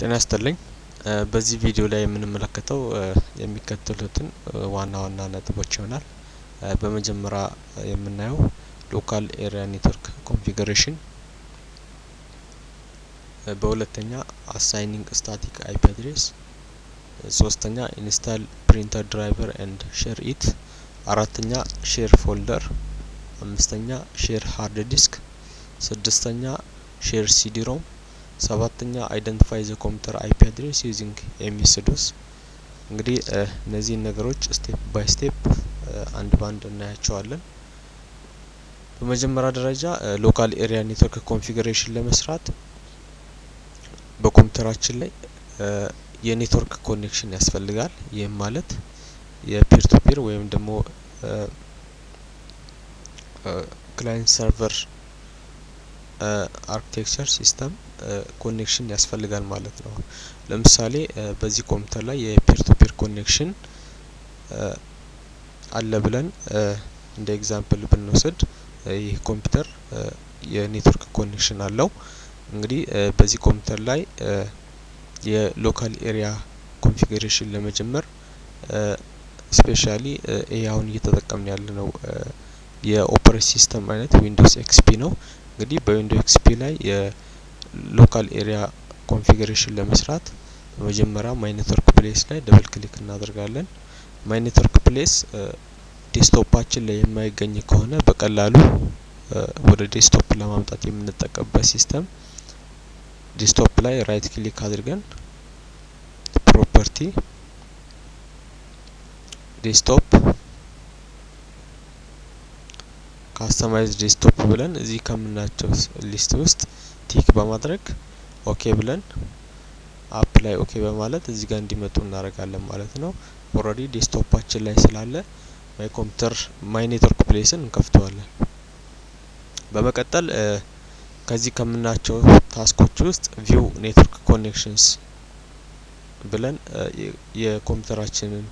ጤና ይስጥልኝ። በዚህ ቪዲዮ ላይ የምንመለከተው የሚከተሉትን ዋና ዋና ነጥቦች ይሆናል። በመጀመሪያ የምናየው local area network configuration፣ በሁለተኛ assigning static IP address፣ ሶስተኛ install printer driver and share it፣ አራተኛ share folder፣ አምስተኛ share hard disk፣ ስድስተኛ share CD ROM ሰባተኛ identify the computer IP address using MS DOS። እንግዲህ እነዚህን ነገሮች step by step አንድ ባንድ እናያቸዋለን። በመጀመሪያ ደረጃ local area network configuration ለመስራት በኮምፒውተራችን ላይ የ network connection ያስፈልጋል። ይህም ማለት የ peer to peer ወይም ደግሞ client server architecture system connection ያስፈልጋል ማለት ነው። ለምሳሌ በዚህ ኮምፒውተር ላይ የ peer to peer connection አለ ብለን እንደ example ብንወስድ ይህ ኮምፒውተር የ network connection አለው። እንግዲህ በዚህ ኮምፒውተር ላይ የ local area configuration ለመጀመር specially ይህ አሁን እየተጠቀምን ያለ ነው የ operating system አይነት Windows XP ነው። እንግዲህ በ Windows XP ላይ የ local area configuration ለመስራት በመጀመሪያ my network place ላይ double click እናደርጋለን። my network place desktop ኣችን ላይ የማይገኝ ከሆነ በቀላሉ ወደ desktop ለማምጣት የምንጠቀምበት system desktop ላይ right click አድርገን property desktop customize desktop ብለን እዚህ ከምናያቸው list ውስጥ tick በማድረግ OK ብለን apply OK በማለት እዚህ ጋር እንዲመጡ እናደርጋለን ማለት ነው። already desktop ኣችን ላይ ስላለ my computer my network place ን እንከፍተዋለን። በመቀጠል ከዚህ ከምናያቸው task ኦች ውስጥ view network connections ብለን የኮምፒውተራችንን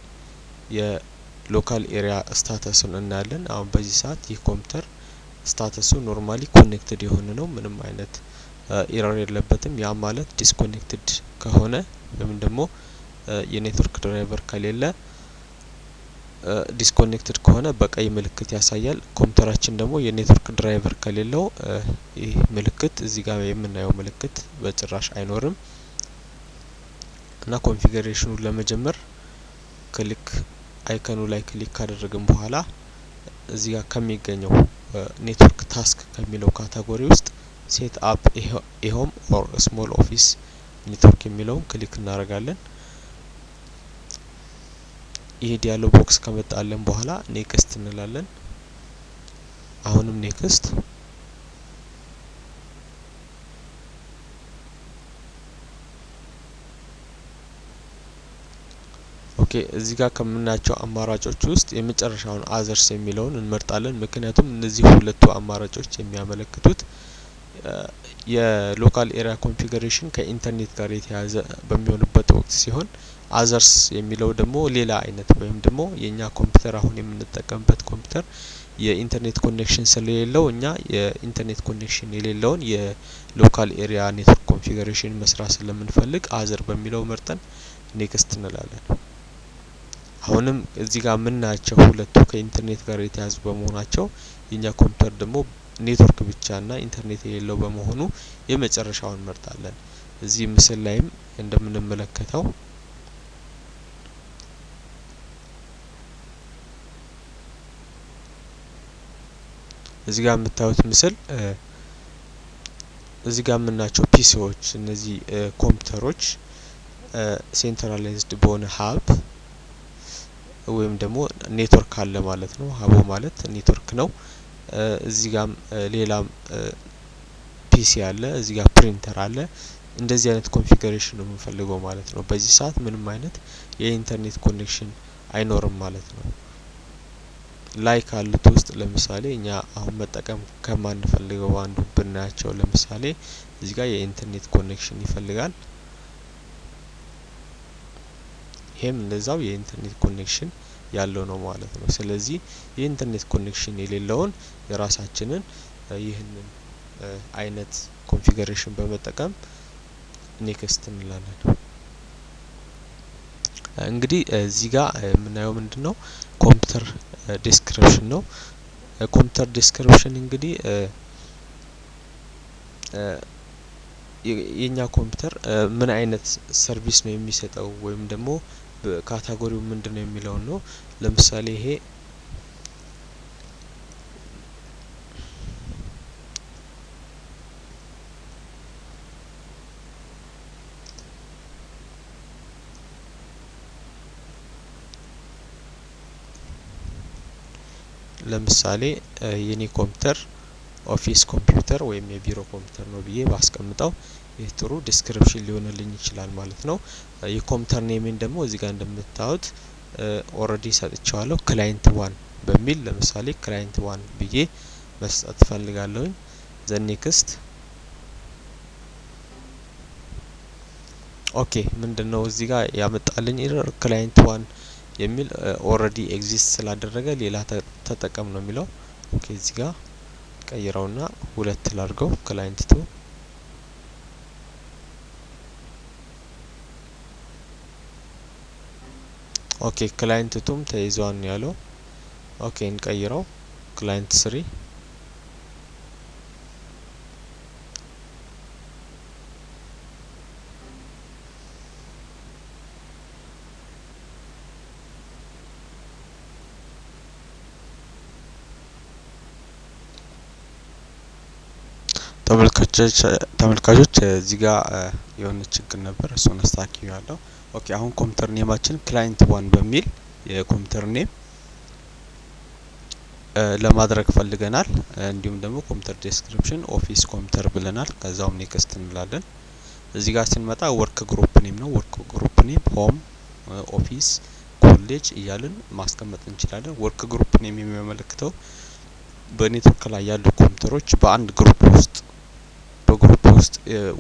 የ local area status ኡን እናያለን። አሁን በዚህ ሰዓት ይህ ኮምፒውተር status ኡ normally connected የሆነ ነው። ምንም አይነት error የለበትም። ያ ማለት disconnected ከሆነ ወይም ደግሞ የ network driver ከሌለ disconnected ከሆነ በቀይ ምልክት ያሳያል። ኮምፒውተራችን ደግሞ የ network driver ከሌለው ይህ ምልክት እዚህ ጋር የምናየው ምልክት በጭራሽ አይኖርም እና configuration ኡን ለመጀመር click icon ኡ ላይ click ካደረግን በኋላ እዚህ ጋር ከሚገኘው network task ከሚለው category ውስጥ set up a home or small office network የሚለውን click እናደርጋለን። ይሄ dialog box ከመጣልን በኋላ next እንላለን። አሁንም next OK እዚህ ጋር ከምናያቸው አማራጮች ውስጥ የመጨረሻውን others የሚለውን እንመርጣለን። ምክንያቱም እነዚህ ሁለቱ አማራጮች የሚያመለክቱት የ local area configuration ከኢንተርኔት ጋር የተያያዘ በሚሆንበት ወቅት ሲሆን others የሚለው ደግሞ ሌላ አይነት ወይም ደግሞ የእኛ ኮምፒውተር አሁን የምንጠቀምበት ኮምፒውተር የኢንተርኔት connection ስለሌለው እኛ የኢንተርኔት connection የሌለውን የ local area network configuration መስራት ስለምንፈልግ other በሚለው መርጠን next እንላለን። አሁንም እዚህ ጋር የምናያቸው ሁለቱ ከኢንተርኔት ጋር የተያዙ በመሆናቸው የኛ ኮምፒውተር ደግሞ ኔትወርክ ብቻና ኢንተርኔት የሌለው በመሆኑ የመጨረሻውን እንመርጣለን። እዚህ ምስል ላይም እንደምንመለከተው እዚህ ጋር የምታዩት ምስል እዚህ ጋር የምናያቸው PC ዎች እነዚህ ኮምፒውተሮች centralized በሆነ hub ወይም ደግሞ ኔትወርክ አለ ማለት ነው። hub ኡ ማለት ኔትወርክ ነው። እዚህ ጋም ሌላም PC አለ። እዚህ ጋር ፕሪንተር አለ። እንደዚህ አይነት configuration ነው የምንፈልገው ማለት ነው። በዚህ ሰዓት ምንም አይነት የኢንተርኔት connection አይኖርም ማለት ነው። ላይ ካሉት ውስጥ ለምሳሌ እኛ አሁን መጠቀም ከማንፈልገው አንዱ ብናያቸው ለምሳሌ እዚህ ጋር የኢንተርኔት connection ይፈልጋል። ይሄም እንደዛው የኢንተርኔት connection ያለው ነው ማለት ነው። ስለዚህ የኢንተርኔት connection የሌለውን የራሳችንን ይህንን አይነት configuration በመጠቀም next እንላለን። እንግዲህ እዚህ ጋር የምናየው ምንድን ነው ኮምፒውተር description ነው። ኮምፒውተር description እንግዲህ የኛ ኮምፒውተር ምን አይነት service ነው የሚሰጠው ወይም ደግሞ category ው ምንድን ነው የሚለውን ነው። ለምሳሌ ይሄ ለምሳሌ የኔ ኮምፒውተር office ኮምፒውተር ወይም የቢሮ ኮምፒውተር ነው ብዬ ባስቀምጠው ይህ ጥሩ description ሊሆንልኝ ይችላል ማለት ነው። የኮምፒውተር name ኤን ደግሞ እዚህ ጋር እንደምታዩት already ሰጥቼዋለሁ client one በሚል ለምሳሌ client one ብዬ መስጠት ፈልጋለሁኝ። ከዛ next okay ምንድነው እዚህ ጋር ያመጣልኝ error client one የሚል already exist ስላደረገ ሌላ ተጠቀም ነው የሚለው። okay እዚህ ጋር ቀይረውና ሁለት ላድርገው client two okay client two ም ተይዟል ነው ያለው። okay እንቀይረው። client three። ተመልካቾች እዚህ ጋር የሆነ ችግር ነበር፣ እሱን አስተካክያለሁ። okay አሁን ኮምፒውተር name ኣችን client one በሚል የኮምፒውተር name ለማድረግ ፈልገናል። እንዲሁም ደግሞ ኮምፒውተር description office ኮምፒውተር ብለናል። ከዛውም next እንላለን። እዚህ ጋር ስንመጣ work group name ነው። work group name home፣ office፣ ኮሌጅ እያልን ማስቀመጥ እንችላለን። work group name የሚያመለክተው በኔትወርክ ላይ ያሉ ኮምፒውተሮች በአንድ group ውስጥ በ group ውስጥ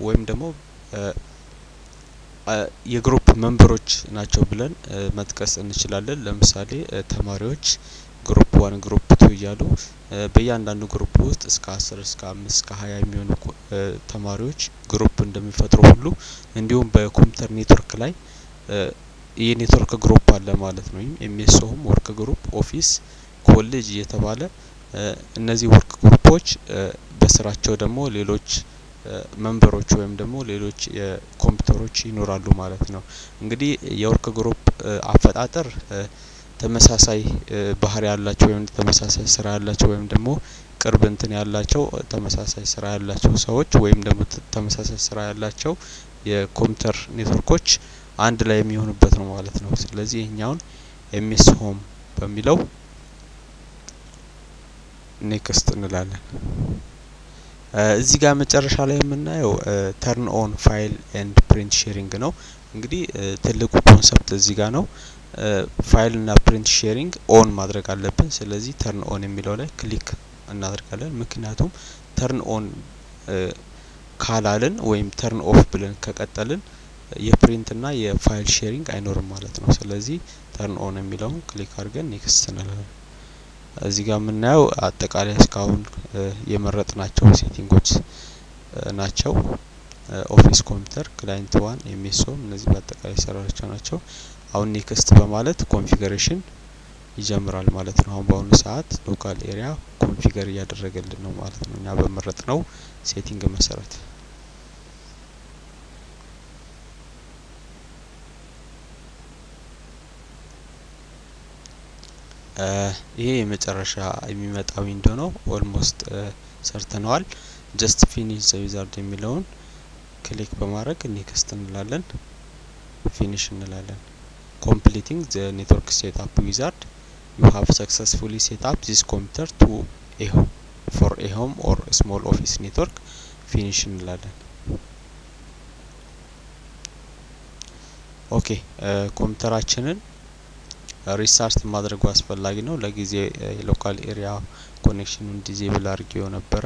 ወይም ደግሞ የ group member ኦች ናቸው ብለን መጥቀስ እንችላለን። ለምሳሌ ተማሪዎች group one group two እያሉ በእያንዳንዱ group ውስጥ እስከ አስር እስከ አምስት እስከ ሀያ የሚሆኑ ተማሪዎች group እንደሚፈጥሩ ሁሉ እንዲሁም በኮምፒውተር ኔትወርክ ላይ የኔትወርክ group አለ ማለት ነው። ወይም MS home work group፣ office፣ ኮሌጅ እየተባለ እነዚህ work group ኦች በስራቸው ደግሞ ሌሎች member ኦች ወይም ደግሞ ሌሎች የኮምፒውተሮች ይኖራሉ ማለት ነው። እንግዲህ የ work group አፈጣጠር ተመሳሳይ ባህሪ ያላቸው ወይም ተመሳሳይ ስራ ያላቸው ወይም ደግሞ ቅርብ እንትን ያላቸው ተመሳሳይ ስራ ያላቸው ሰዎች ወይም ደግሞ ተመሳሳይ ስራ ያላቸው የኮምፒውተር ኔትወርኮች አንድ ላይ የሚሆኑበት ነው ማለት ነው። ስለዚህ ይህኛውን MS home በሚለው next እንላለን። እዚህ ጋር መጨረሻ ላይ የምናየው turn on file and print sharing ነው። እንግዲህ ትልቁ concept እዚህ ጋር ነው። ፋይል እና print sharing on ማድረግ አለብን። ስለዚህ turn on የሚለው ላይ click እናደርጋለን። ምክንያቱም turn on ካላልን ወይም turn off ብለን ከቀጠልን የ print እና የፋይል sharing አይኖርም ማለት ነው። ስለዚህ turn on የሚለውን click አድርገን next እንላለን። እዚህ ጋር የምናየው አጠቃላይ እስካሁን የመረጥናቸው setting ኦች ናቸው። office ኮምፒውተር፣ client one፣ MS home እነዚህ በአጠቃላይ የሰራናቸው ናቸው። አሁን next በማለት configuration ይጀምራል ማለት ነው። አሁን በአሁኑ ሰዓት local area configure እያደረገልን ነው ማለት ነው እኛ በመረጥነው setting መሰረት ይሄ የመጨረሻ የሚመጣ window ነው። almost ሰርተነዋል። just finish the wizard የሚለውን click በማድረግ next እንላለን። finish እንላለን። completing the network setup wizard you have successfully set up this computer to for a home or small office network finish እንላለን። okay ኮምፒውተራችንን restart ማድረጉ አስፈላጊ ነው። ለጊዜው የ local area connection ኑን disable አድርጌው ነበረ።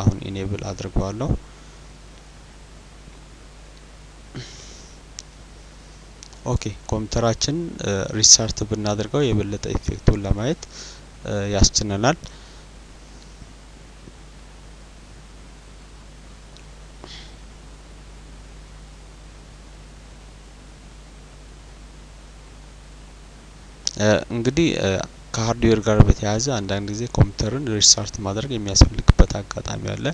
አሁን enable አድርገዋለሁ። okay ኮምፒውተራችን restart ብናደርገው የበለጠ effect ኡን ለማየት ያስችለናል። እንግዲህ ከ hardware ጋር በተያያዘ አንዳንድ ጊዜ ኮምፒውተርን restart ማድረግ የሚያስፈልግበት አጋጣሚ አለ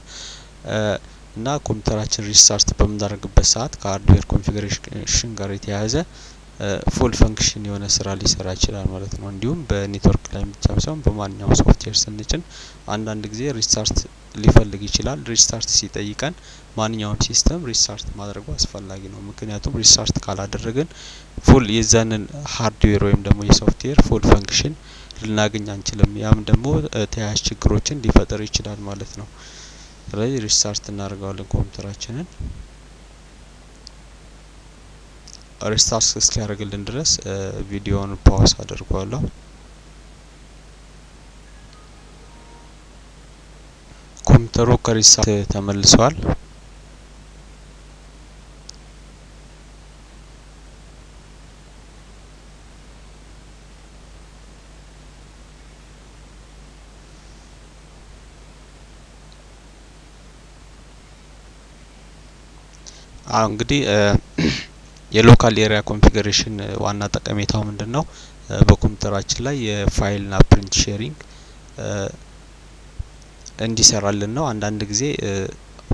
እና ኮምፒውተራችን restart በምናደርግበት ሰዓት ከ hardware configuration ጋር የተያያዘ full function የሆነ ስራ ሊሰራ ይችላል ማለት ነው። እንዲሁም በኔትወርክ ላይ ብቻ ሳይሆን በማንኛውም ሶፍትዌር ስንጭን አንዳንድ ጊዜ restart ሊፈልግ ይችላል። restart ሲጠይቀን ማንኛውም system restart ማድረጉ አስፈላጊ ነው። ምክንያቱም restart ካላደረግን full የዛንን hardware ወይም ደግሞ የሶፍትዌር full function ልናገኝ አንችልም። ያም ደግሞ ተያያዥ ችግሮችን ሊፈጥር ይችላል ማለት ነው። ስለዚህ restart እናደርገዋለን ኮምፒውተራችንን restart እስኪያደርግልን ድረስ ቪዲዮውን pause አድርጓለሁ። ኮምፒውተሩ ከ restart ተመልሷል። እንግዲህ የ local area configuration ዋና ጠቀሜታው ምንድን ነው? በኮምፒውተራችን ላይ የፋይልና print sharing እንዲሰራልን ነው። አንዳንድ ጊዜ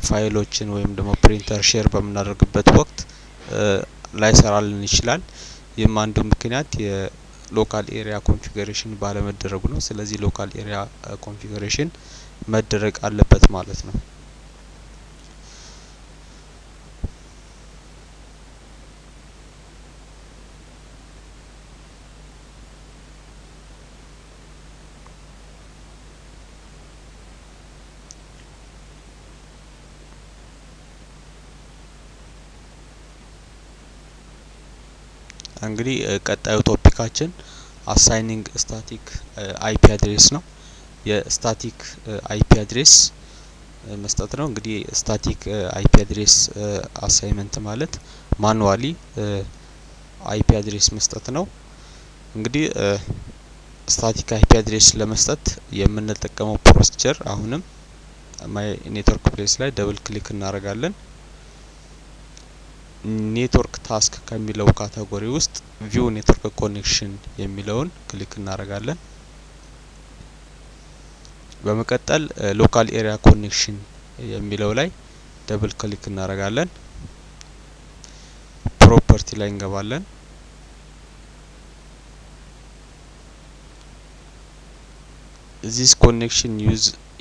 ፋይሎችን ወይም ደግሞ ፕሪንተር share በምናደርግበት ወቅት ላይሰራልን ይችላል። ይህም አንዱ ምክንያት የ local area configuration ባለመደረጉ ነው። ስለዚህ local area configuration መደረግ አለበት ማለት ነው። እንግዲህ ቀጣዩ topicኣችን assigning static IP address ነው። የ static IP address መስጠት ነው። እንግዲህ static IP address assignment ማለት manually IP address መስጠት ነው። እንግዲህ static IP address ለመስጠት የምንጠቀመው procedure አሁንም my network place ላይ double click እናደርጋለን። network task ከሚለው category ውስጥ view network connection የሚለውን click እናደርጋለን። በመቀጠል local area connection የሚለው ላይ double click እናደርጋለን። property ላይ እንገባለን። this connection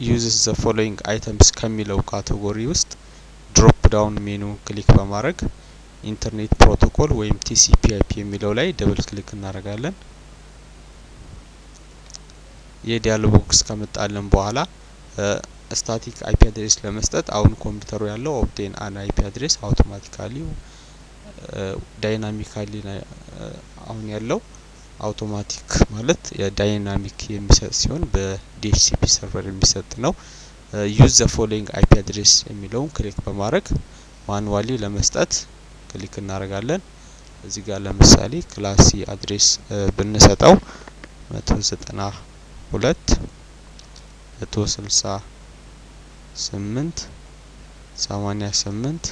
uses the following items ከሚለው category ውስጥ drop down menu click በማድረግ internet protocol ወይም TCP IP የሚለው ላይ double click እናደርጋለን። የ dialog box ከመጣልን በኋላ static IP address ለመስጠት አሁን ኮምፒውተሩ ያለው obtain an IP address automatically dynamically አሁን ያለው አውቶማቲክ ማለት የ dynamic የሚሰጥ ሲሆን በ DHCP server የሚሰጥ ነው። use the following IP address የሚለውን click በማድረግ manually ለመስጠት click እናደርጋለን። እዚህ ጋር ለምሳሌ class C address ብንሰጠው መቶ ዘጠና ሁለት መቶ ስልሳ ስምንት ሰማኒያ ስምንት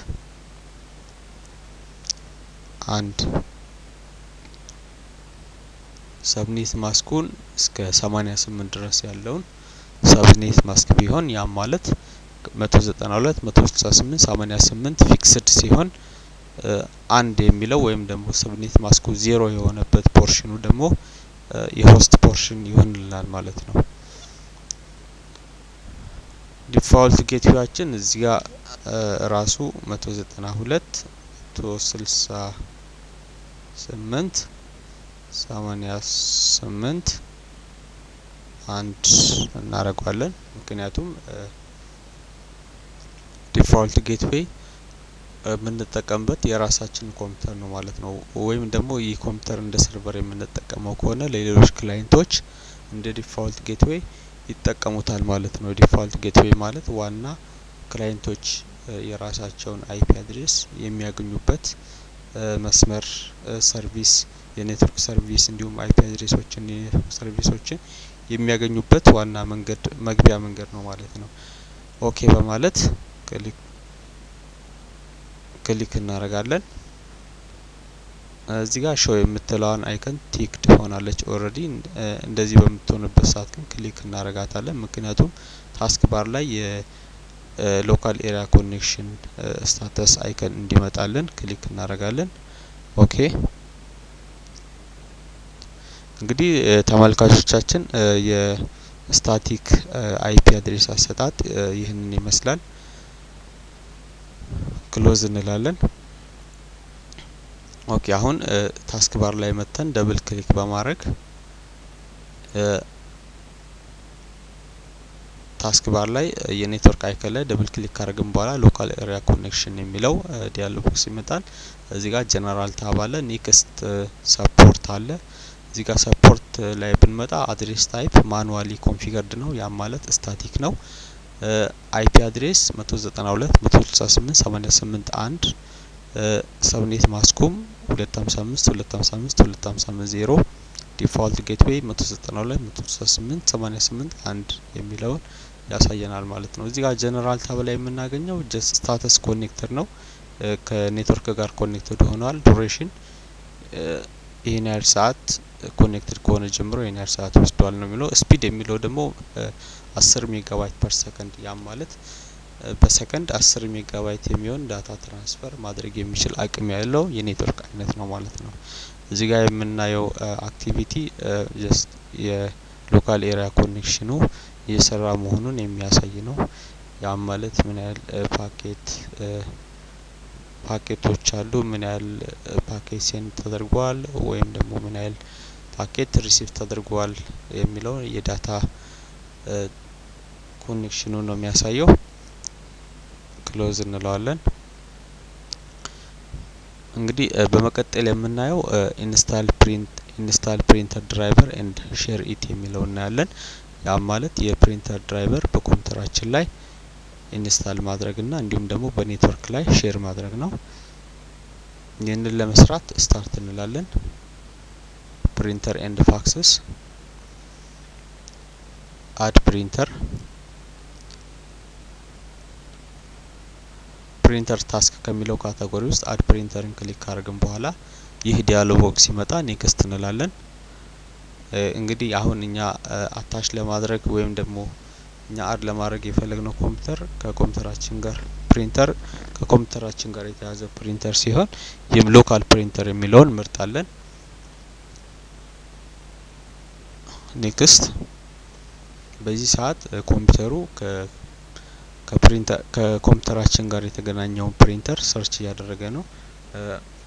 አንድ subnet maskኩን እስከ ሰማኒያ ስምንት ድረስ ያለውን subnet mask ቢሆን ያም ማለት መቶ ዘጠና ሁለት መቶ ስልሳ ስምንት ሰማኒያ ስምንት fixed ሲሆን አንድ የሚለው ወይም ደግሞ subnet maskኩ ዜሮ የሆነበት portionኑ ደግሞ የ host portion ይሆንልናል ማለት ነው። default gatewayኣችን እዚህ ጋር ራሱ መቶ ዘጠና ሁለት መቶ ስልሳ ስምንት ሰማኒያ ስምንት አንድ እናደርገዋለን። ምክንያቱም default gateway የምንጠቀምበት የራሳችን ኮምፒውተር ነው ማለት ነው። ወይም ደግሞ ይህ ኮምፒውተር እንደ server የምንጠቀመው ከሆነ ለሌሎች clientኦች እንደ default gateway ይጠቀሙታል ማለት ነው። default gateway ማለት ዋና clientኦች የራሳቸውን IP address የሚያገኙበት መስመር service የ network service እንዲሁም IP addressኦችን serviceኦችን የሚያገኙበት ዋና መንገድ መግቢያ መንገድ ነው ማለት ነው። OK በማለት click click እናደርጋለን። እዚህ ጋር show የምትለዋን icon ticked ሆናለች already። እንደዚህ በምትሆንበት ሰዓት ግን click እናረጋታለን። ምክንያቱም task bar ላይ የ local area connection status icon እንዲመጣልን click እናረጋለን። OK እንግዲህ ተመልካቾቻችን የ static IP address አሰጣጥ ይህንን ይመስላል። close እንላለን። OK አሁን task bar ላይ መተን double click በማድረግ task bar ላይ የ network icon ላይ double click ካደረግን በኋላ local area connection የሚለው dialog box ይመጣል። እዚህ ጋር general tab አለ፣ next support አለ። እዚህ ጋር support ላይ ብንመጣ address type manually configured ነው፣ ያም ማለት static ነው። IP address 192 168 88 1 subnet maskኩም 255 255 255 0 default gateway 192 168 88 1 የሚለውን ያሳየናል ማለት ነው። እዚህ ጋር general tab ላይ የምናገኘው just status connected ነው። ከኔትወርክ ጋር connected ሆኗል። duration ይህን ያህል ሰዓት connected ከሆነ ጀምሮ ይህን ያህል ሰዓት ወስዷል ነው የሚለው። speed የሚለው ደግሞ አስር megabyte per second ያም ማለት በሰከንድ አስር ሜጋባይት የሚሆን data transfer ማድረግ የሚችል አቅም ያለው የኔትወርክ አይነት ነው ማለት ነው። እዚህ ጋር የምናየው activity just የ local area connection ኡ እየሰራ መሆኑን የሚያሳይ ነው። ያም ማለት ምን ያህል packet packet ኦች አሉ፣ ምን ያህል packet send ተደርጓል፣ ወይም ደግሞ ምን ያህል packet receive ተደርጓል የሚለው የ data connection ኡ ነው የሚያሳየው። close እንለዋለን። እንግዲህ በመቀጠል የምናየው install print install printer driver and share it የሚለው እናያለን። ያም ማለት የ printer driver በኮምፒውተራችን ላይ install ማድረግ እንዲሁም ደግሞ በኔትወርክ ላይ share ማድረግ ነው። ይህንን ለመስራት start እንላለን። printer and faxes add printer printer task ከሚለው category ውስጥ add printer ን click ካደረግን በኋላ ይህ dialog box ሲመጣ next እንላለን። እንግዲህ አሁን እኛ attach ለማድረግ ወይም ደግሞ እኛ add ለማድረግ የፈለግነው ኮምፒውተር ከኮምፒውተራችን ጋር ፕሪንተር ከኮምፒውተራችን ጋር የተያዘ ፕሪንተር ሲሆን ይህም local printer የሚለውን እንመርጣለን። next በዚህ ሰዓት ኮምፒውተሩ ከኮምፒውተራችን ጋር የተገናኘውን printer search እያደረገ ነው።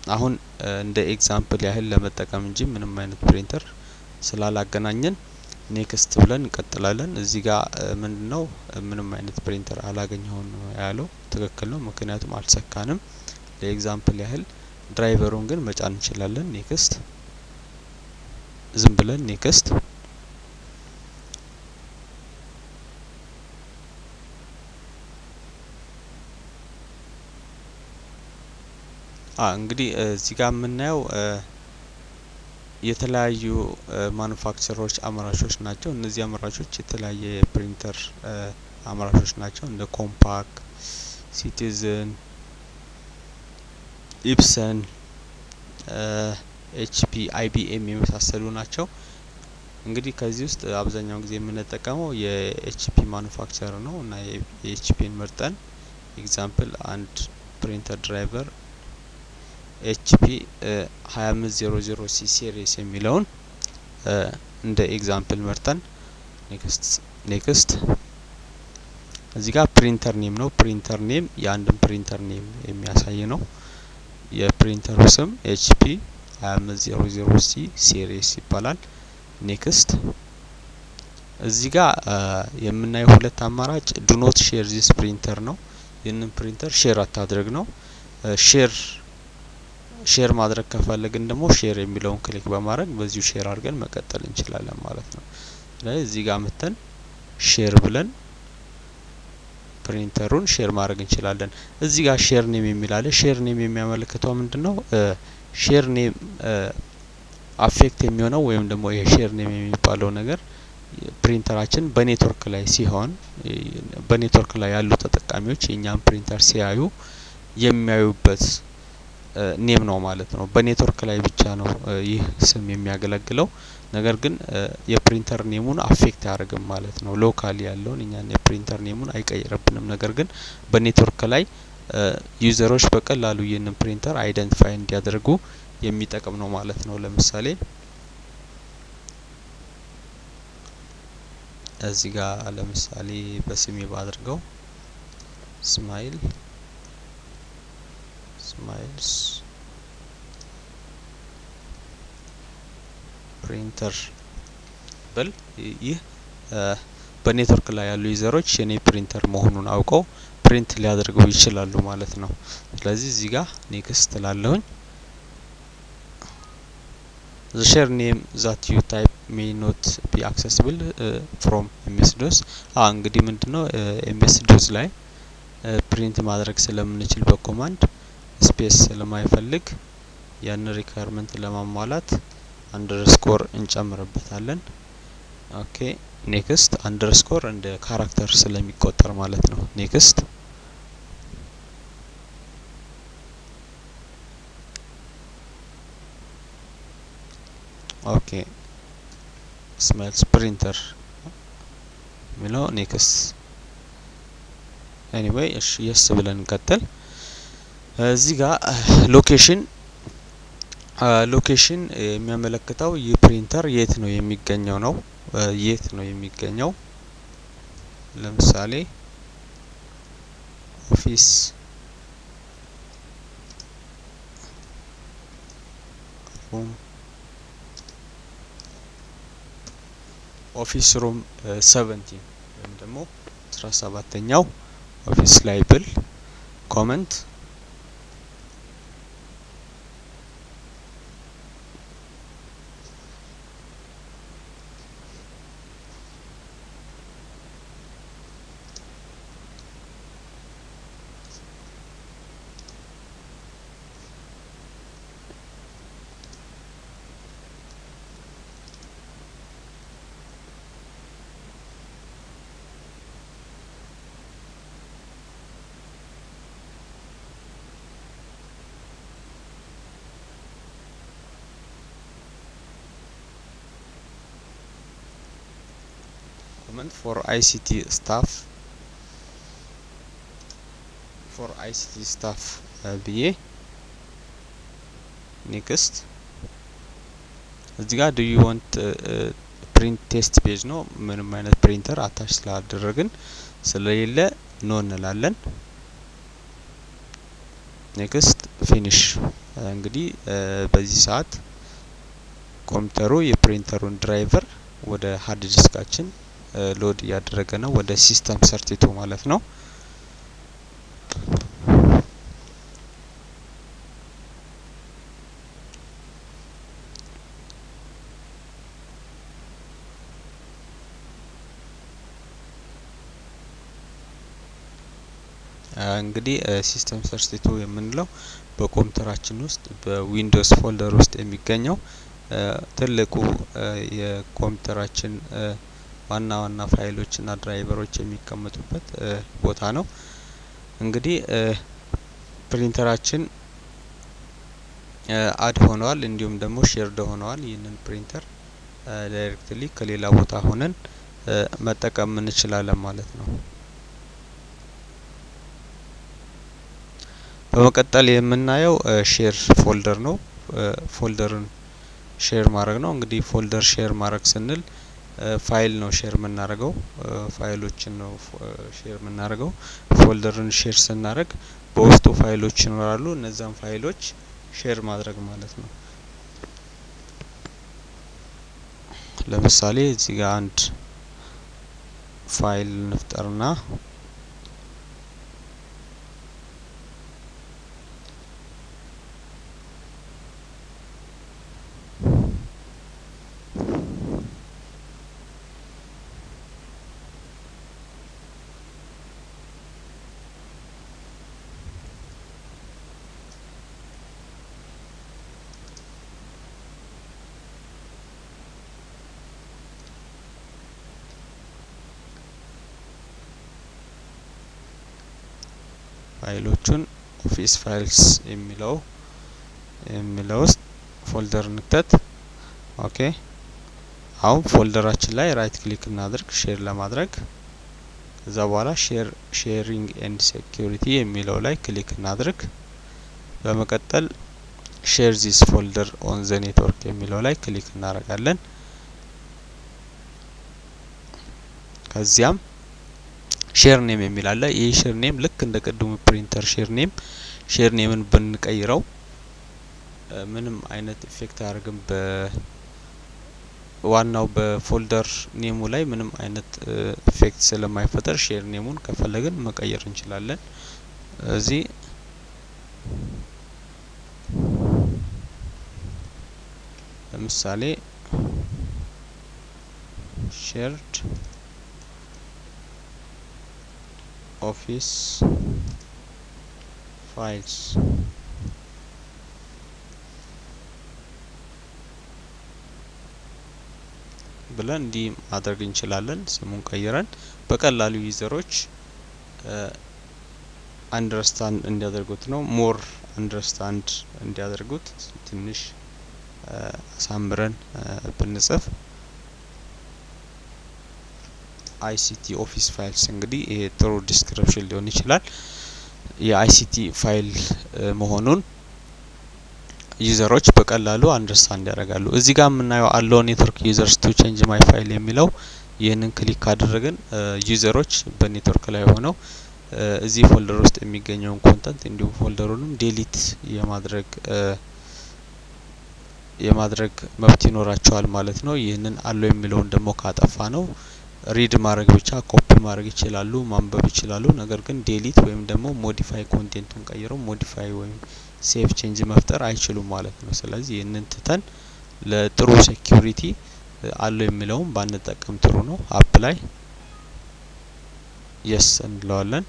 አሁን እንደ example ያህል ለመጠቀም እንጂ ምንም አይነት ፕሪንተር ስላላገናኘን next ብለን እንቀጥላለን። እዚህ ጋር ምንድነው ምንም አይነት ፕሪንተር አላገኘሁም ያለው ትክክል ነው፣ ምክንያቱም አልሰካንም። ለ example ያህል driver ኡን ግን መጫን እንችላለን። next ዝም ብለን next እንግዲህ እዚህ ጋር የምናየው የተለያዩ manufacturer ኦች አምራቾች ናቸው። እነዚህ አምራቾች የተለያየ ፕሪንተር አምራቾች ናቸው። እንደ Compaq፣ Citizen፣ Epson፣ HP፣ IBM የመሳሰሉ ናቸው። እንግዲህ ከዚህ ውስጥ አብዛኛውን ጊዜ የምንጠቀመው የ HP manufacturer ነው እና የ HP ን መርጠን example አንድ printer driver HP 2500 C series የሚለውን እንደ example መርጠን next next እዚህ ጋር printer name ነው። printer name የአንድን printer name የሚያሳይ ነው። የፕሪንተሩ ስም HP 2500 C series ይባላል። next እዚህ ጋር የምናየው ሁለት አማራጭ do not share this printer ነው። ይህንን printer share አታድርግ ነው። share share ማድረግ ከፈለግን ደግሞ share የሚለውን click በማድረግ በዚሁ share አድርገን መቀጠል እንችላለን ማለት ነው። ስለዚህ እዚህ ጋር መተን share ብለን printer ኡን share ማድረግ እንችላለን። እዚህ ጋር share name የሚል share name የሚያመለክተው ምንድን ነው? share name affect የሚሆነው ወይም ደግሞ ይሄ share name የሚባለው ነገር ፕሪንተራችን በኔትወርክ ላይ ሲሆን በኔትወርክ ላይ ያሉ ተጠቃሚዎች የእኛን ፕሪንተር ሲያዩ የሚያዩበት name ነው ማለት ነው። በኔትወርክ ላይ ብቻ ነው ይህ ስም የሚያገለግለው። ነገር ግን የ printer name ኡን affect አያደርግም ማለት ነው። locally ያለውን እኛን የ printer name ኡን አይቀይርብንም። ነገር ግን በኔትወርክ ላይ user ኦች በቀላሉ ይህንን printer identify እንዲያደርጉ የሚጠቅም ነው ማለት ነው። ለምሳሌ እዚህ ጋር ለምሳሌ በስሜ ባድርገው ስማይል ስማይልስ ፕሪንተር ብል ይህ በኔትወርክ ላይ ያሉ user ኦች የኔ ፕሪንተር መሆኑን አውቀው print ሊያደርገው ይችላሉ ማለት ነው። ስለዚህ እዚህ ጋር next ላለሁኝ the share name that you type may not be accessible uh, from MS አ እንግዲህ ምንድነው? MS-DOS ላይ print ማድረግ ስለምንችል በ command space ስለማይፈልግ ያን requirement ለማሟላት underscore እንጨምርበታለን። okay next underscore እንደ character ስለሚቆጠር ማለት ነው። next okay ስማይልስ ፕሪንተር የሚለው next anyway እሺ yes ብለን እንቀጥል። እዚህ ጋር location location የሚያመለክተው ይህ ፕሪንተር የት ነው የሚገኘው ነው። የት ነው የሚገኘው? ለምሳሌ office ሩም ኦፊስ ሩም ሰቨንቲን ወይም ደግሞ አስራ ሰባተኛው ኦፊስ ላይ ብል ኮመንት comment for ICT staff for ICT staff ብዬ next እዚህ ጋር do you want print test page ነው። ምንም አይነት printer attach ስላደረግን ስለሌለ no እንላለን። next finish። እንግዲህ በዚህ ሰዓት ኮምፒውተሩ የፕሪንተሩን driver ወደ hard disk ኣችን load እያደረገ ነው፣ ወደ system thirty-two ማለት ነው። እንግዲህ system thirty-two የምንለው በኮምፒውተራችን ውስጥ በ Windows folder ውስጥ የሚገኘው ትልቁ የኮምፒውተራችን ዋና ዋና ፋይሎች እና driver ኦች የሚቀመጡበት ቦታ ነው። እንግዲህ ፕሪንተራችን add ሆነዋል፣ እንዲሁም ደግሞ shared ሆነዋል። ይህንን ፕሪንተር directly ከሌላ ቦታ ሆነን መጠቀም እንችላለን ማለት ነው። በመቀጠል የምናየው share folder ነው። folder ን share ማድረግ ነው። እንግዲህ folder share ማድረግ ስንል ፋይል ነው share የምናደርገው፣ ፋይሎችን ነው share የምናደርገው። folder ን share ስናደርግ በውስጡ ፋይሎች ይኖራሉ። እነዛን ፋይሎች share ማድረግ ማለት ነው። ለምሳሌ እዚህ ጋር አንድ ፋይል እንፍጠርና ፋይሎቹን office files የሚለው የሚለው ውስጥ folder እንክተት። okay አሁን folder ኣችን ላይ right click እናድርግ share ለማድረግ ከዛ በኋላ share sharing and security የሚለው ላይ click እናድርግ። በመቀጠል share this folder on the network የሚለው ላይ click እናደርጋለን። ከዚያም share name የሚል አለ። ይህ share name ልክ እንደ ቅድሙ ፕሪንተር share name share name ን ብንቀይረው ምንም አይነት effect አያደርግም። በዋናው በ folder name ኡ ላይ ምንም አይነት effect ስለማይፈጠር share name ኡን ከፈለግን መቀየር እንችላለን። እዚህ ለምሳሌ shared office files ብለን እንዲህ ማድረግ እንችላለን። ስሙን ቀይረን በቀላሉ user ኦች understand እንዲያደርጉት ነው። more understand እንዲያደርጉት ትንሽ አሳምረን ብንጽፍ ICT office files እንግዲህ ጥሩ description ሊሆን ይችላል። የ ICT ፋይል መሆኑን user ኦች በቀላሉ understand ያደርጋሉ። እዚህ ጋር የምናየው allow network users to change my file የሚለው ይህንን click ካደረግን user ኦች በኔትወርክ ላይ ሆነው እዚህ folder ውስጥ የሚገኘውን content እንዲሁም folder ኡንም delete የማድረግ የማድረግ መብት ይኖራቸዋል ማለት ነው። ይህንን allow የሚለውን ደግሞ ካጠፋነው read ማድረግ ብቻ ኮፒ ማድረግ ይችላሉ፣ ማንበብ ይችላሉ። ነገር ግን delete ወይም ደግሞ modify content ኡን ቀይረው modify ወይም save change መፍጠር አይችሉም ማለት ነው። ስለዚህ ይህንን ትተን ለጥሩ security allow የሚለውን ባንጠቀም ጥሩ ነው። apply yes እንለዋለን።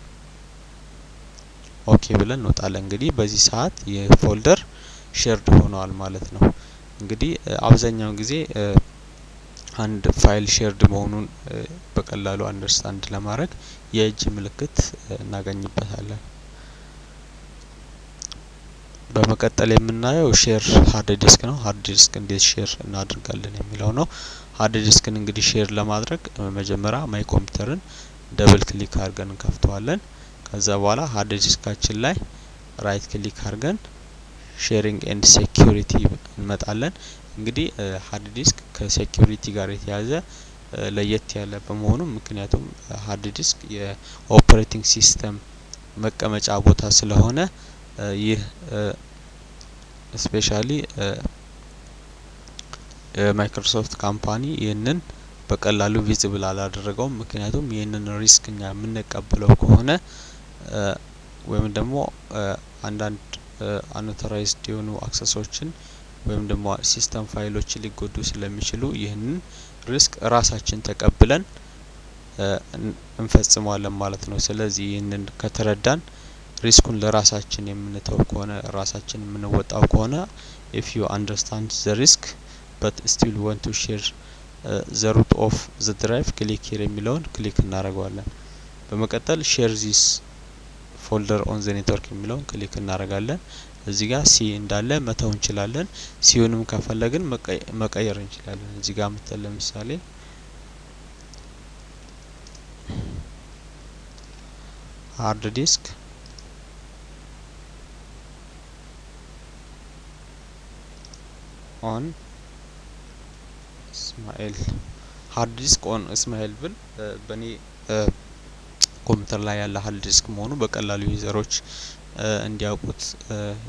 okay ብለን እንወጣለን። እንግዲህ በዚህ ሰዓት የ folder shared ሆነዋል ማለት ነው። እንግዲህ አብዛኛውን ጊዜ አንድ ፋይል shared መሆኑን በቀላሉ understand ለማድረግ የእጅ ምልክት እናገኝበታለን። በመቀጠል የምናየው share hard disk ነው። hard disk እንዴት share እናደርጋለን የሚለው ነው። hard disk ን እንግዲህ share ለማድረግ መጀመሪያ my computer ን double click አድርገን እንከፍተዋለን። ከዛ በኋላ hard disk ኣችን ላይ right click አድርገን sharing and security እንመጣለን። እንግዲህ hard disk ከ security ጋር የተያዘ ለየት ያለ በመሆኑ ምክንያቱም hard disk የ operating system መቀመጫ ቦታ ስለሆነ ይህ specially የ Microsoft company ይህንን በቀላሉ visible አላደረገውም። ምክንያቱም ይህንን risk እኛ የምንቀበለው ከሆነ ወይም ደግሞ አንዳንድ unauthorized የሆኑ access ኦችን ወይም ደግሞ system ፋይሎች ሊጎዱ ስለሚችሉ ይህንን risk ራሳችን ተቀብለን እንፈጽመዋለን ማለት ነው። ስለዚህ ይህንን ከተረዳን risk ኡን ለራሳችን የምንተው ከሆነ ራሳችን የምንወጣው ከሆነ if you understand the risk but still want to share the root of the drive click here የሚለውን click እናደርገዋለን። በመቀጠል share this folder on the network የሚለውን click እናደርጋለን። እዚህ ጋር C እንዳለ መተው እንችላለን። ሲሆንም ከፈለግን መቀየር እንችላለን። እዚህ ጋር መጥተን ለምሳሌ hard disk on እስማኤል hard disk on እስማኤል ብል በእኔ ኮምፒውተር ላይ ያለ hard disk መሆኑ በቀላሉ user ኦች እንዲያውቁት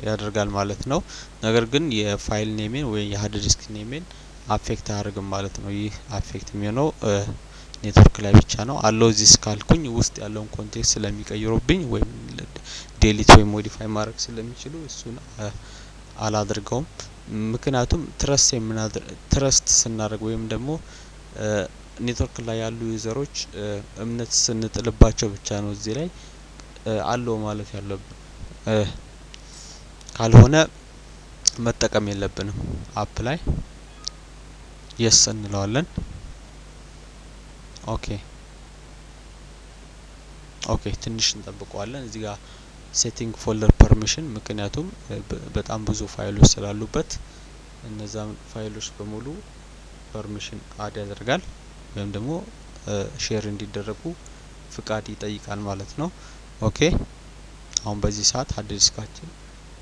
ያደርጋል ማለት ነው። ነገር ግን የፋይል ኔሜን ወይም የሀርድ ዲስክ ኔሜን affect አያደርግም ማለት ነው። ይህ አፌክት የሚሆነው ኔትወርክ ላይ ብቻ ነው። allow this ካልኩኝ ውስጥ ያለውን content ስለሚቀይሩብኝ ወይም delete ወይም modify ማድረግ ስለሚችሉ እሱን አላደርገውም። ምክንያቱም trust trust ስናደርግ ወይም ደግሞ ኔትወርክ ላይ ያሉ user ኦች እምነት ስንጥልባቸው ብቻ ነው እዚህ ላይ allow ማለት ያለብን። ካልሆነ መጠቀም የለብንም። apply yes እንለዋለን። OK OK ትንሽ እንጠብቀዋለን። እዚህ ጋር setting folder permission ምክንያቱም በጣም ብዙ ፋይሎች ስላሉበት እነዛን ፋይሎች በሙሉ permission add ያደርጋል ወይም ደግሞ share እንዲደረጉ ፍቃድ ይጠይቃል ማለት ነው። OK አሁን በዚህ ሰዓት hard disk ኣችን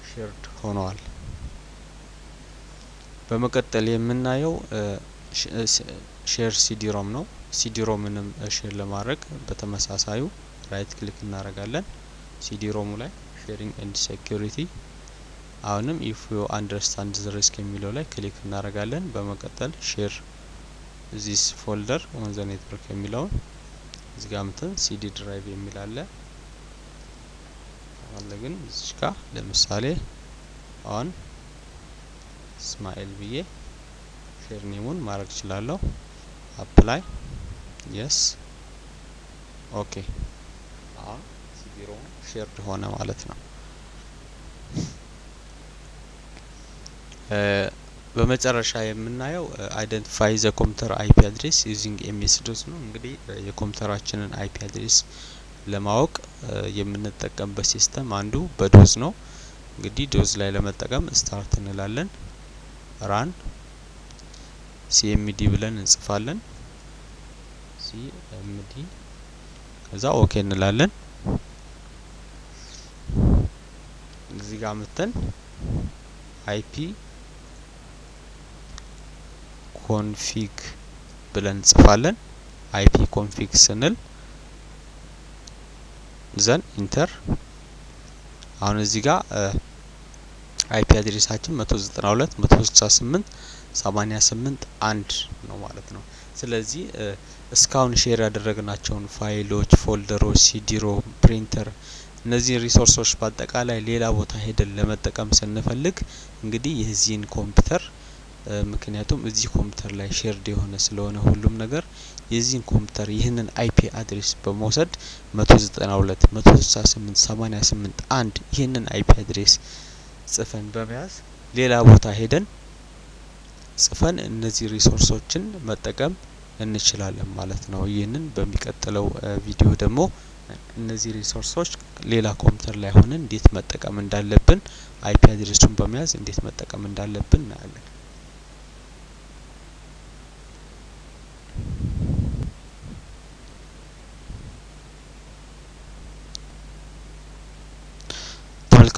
shared ሆነዋል። በመቀጠል የምናየው share CD-ROM ነው። CD-ROM ንም share ለማድረግ በተመሳሳዩ right click እናደርጋለን። CD-ROM ኡ ላይ sharing and security አሁንም if you understand the risk የሚለው ላይ click እናደርጋለን። በመቀጠል share this folder on the network የሚለውን እዚህ ጋር ምትን CD drive የሚል አለ አለ ግን እዚህ ጋር ለምሳሌ on እስማኤል ብዬ share name ኡን ማድረግ እችላለሁ። apply yes OK አሁን CD-ROM shared ሆነ ማለት ነው። በመጨረሻ የምናየው identify the computer IP address using MS DOS ነው። እንግዲህ የኮምፒውተራችንን IP address ለማወቅ የምንጠቀምበት ሲስተም አንዱ በ DOS ነው። እንግዲህ DOS ላይ ለመጠቀም start እንላለን። run CMD ብለን እንጽፋለን። CMD ከዛ OK እንላለን። እዚህ ጋር ምተን IP config ብለን እንጽፋለን። IP config ስንል then enter አሁን እዚህ ጋር IP address ኣችን 192 168 88 አንድ ነው ማለት ነው። ስለዚህ እስካሁን share ያደረግናቸውን ፋይሎች፣ folder ኦች፣ CD-ROM፣ ፕሪንተር እነዚህ resource ኦች በአጠቃላይ ሌላ ቦታ ሄደን ለመጠቀም ስንፈልግ እንግዲህ የዚህን ኮምፒውተር ምክንያቱም እዚህ ኮምፒውተር ላይ shared የሆነ ስለሆነ ሁሉም ነገር የዚህን ኮምፒውተር ይህንን IP address በመውሰድ 192 168 88 አንድ ይህንን IP address ጽፈን በመያዝ ሌላ ቦታ ሄደን ጽፈን እነዚህ resource ኦችን መጠቀም እንችላለን ማለት ነው። ይህንን በሚቀጥለው ቪዲዮ ደግሞ እነዚህ resource ኦች ሌላ ኮምፒውተር ላይ ሆነን እንዴት መጠቀም እንዳለብን IP address ኡን በመያዝ እንዴት መጠቀም እንዳለብን እናያለን።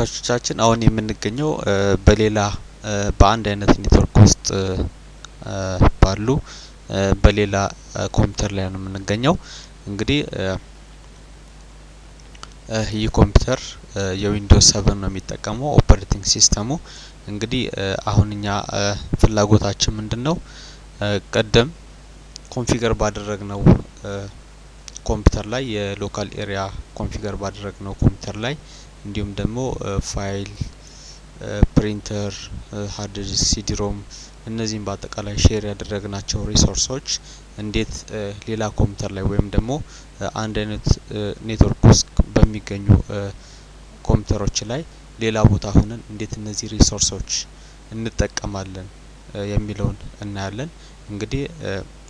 ተመልካቾቻችን አሁን የምንገኘው በሌላ በአንድ አይነት ኔትወርክ ውስጥ ባሉ በሌላ ኮምፒውተር ላይ ነው የምንገኘው። እንግዲህ ይህ ኮምፒውተር የ Windows seven ነው የሚጠቀመው operating system ኡ። እንግዲህ አሁን እኛ ፍላጎታችን ምንድን ነው? ቀደም ኮንፊገር ባደረግነው ኮምፒውተር ላይ የ local area configure ባደረግነው ኮምፒውተር ላይ እንዲሁም ደግሞ ፋይል፣ ፕሪንተር፣ hard disk፣ CD-ROM እነዚህም በአጠቃላይ share ያደረግናቸው resource ኦች እንዴት ሌላ ኮምፒውተር ላይ ወይም ደግሞ አንድ አይነት ኔትወርክ ውስጥ በሚገኙ ኮምፒውተሮች ላይ ሌላ ቦታ ሆነን እንዴት እነዚህ resource ኦች እንጠቀማለን የሚለውን እናያለን። እንግዲህ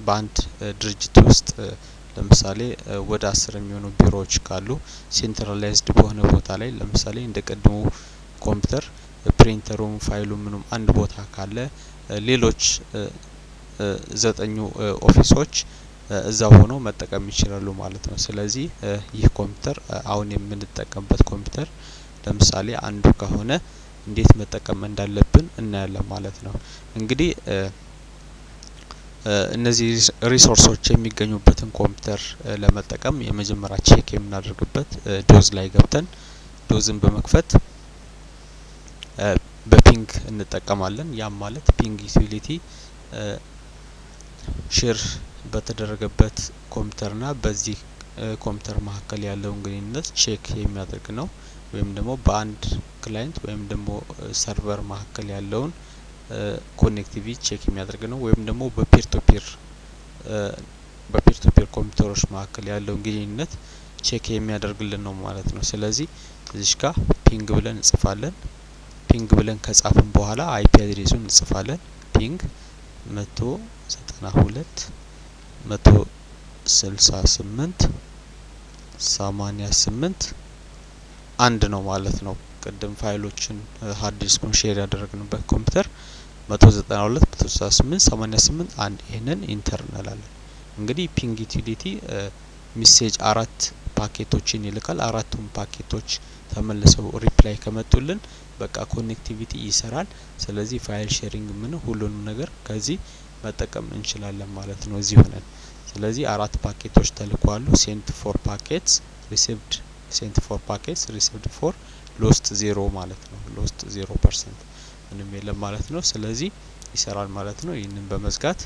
በአንድ ድርጅት ውስጥ ለምሳሌ ወደ አስር የሚሆኑ ቢሮዎች ካሉ centralized በሆነ ቦታ ላይ ለምሳሌ እንደ ቀድሞ ኮምፒውተር ፕሪንተሩም ፋይሉ ምኑም አንድ ቦታ ካለ ሌሎች ዘጠኙ office ኦች እዛ ሆነው መጠቀም ይችላሉ ማለት ነው። ስለዚህ ይህ ኮምፒውተር አሁን የምንጠቀምበት ኮምፒውተር ለምሳሌ አንዱ ከሆነ እንዴት መጠቀም እንዳለብን እናያለን ማለት ነው። እንግዲህ እነዚህ resource ኦች የሚገኙበትን ኮምፒውተር ለመጠቀም የመጀመሪያ check የምናደርግበት DOS ላይ ገብተን DOS ን በመክፈት በ ping እንጠቀማለን። ያም ማለት ping utility share በተደረገበት ኮምፒውተርና በዚህ ኮምፒውተር መካከል ያለውን ግንኙነት check የሚያደርግ ነው። ወይም ደግሞ በአንድ client ወይም ደግሞ ሰርቨር መካከል ያለውን connectivity check የሚያደርግ ነው። ወይም ደግሞ በ peer to peer በ peer to peer ኮምፒውተሮች መካከል ያለውን ግንኙነት check የሚያደርግልን ነው ማለት ነው። ስለዚህ እዚህ ጋር ping ብለን እንጽፋለን። ping ብለን ከጻፍን በኋላ IP address ኡን እንጽፋለን። ping መቶ ዘጠና ሁለት መቶ ስልሳ ስምንት ሰማኒያ ስምንት አንድ ነው ማለት ነው። ቅድም ፋይሎችን hard disk ኡን share ያደረግንበት ኮምፒውተር መቶ ዘጠና ሁለት መቶ ስልሳ ስምንት ሰማኒያ ስምንት አንድ ይህንን enter እንላለን። እንግዲህ ping utility message አራት ፓኬቶችን ይልካል። አራቱም ፓኬቶች ተመልሰው reply ከመጡልን በቃ connectivity ይሰራል። ስለዚህ file sharing ምን ሁሉንም ነገር ከዚህ መጠቀም እንችላለን ማለት ነው እዚህ ሆነን። ስለዚህ አራት ፓኬቶች ተልኳሉ። sent four packets received sent four packets received four lost zero ማለት ነው። lost zero percent ምንም የለም ማለት ነው። ስለዚህ ይሰራል ማለት ነው። ይህንን በመዝጋት